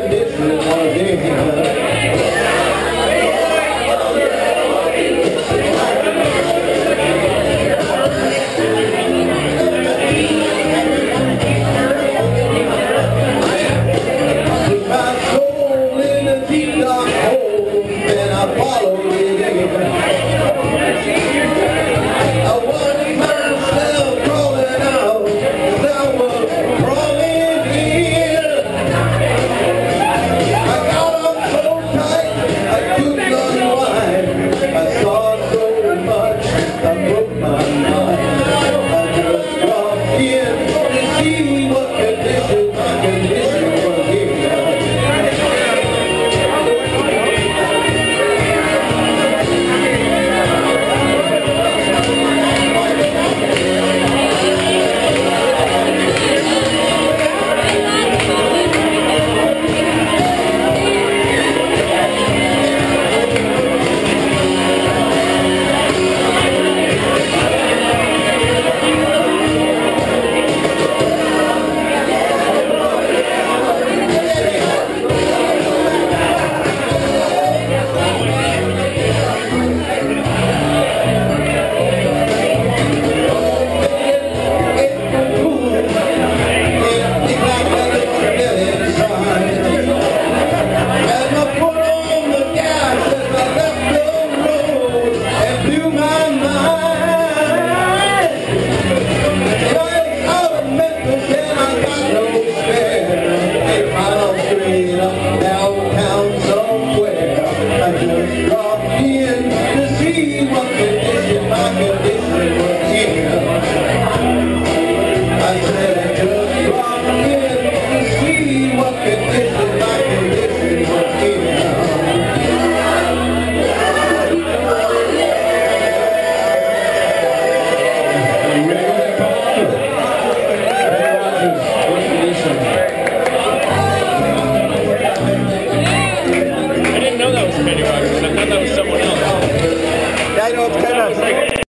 महादेशर a downtown somewhere. I just Pennywise. I thought that was someone else. Yeah, I know it's kind of.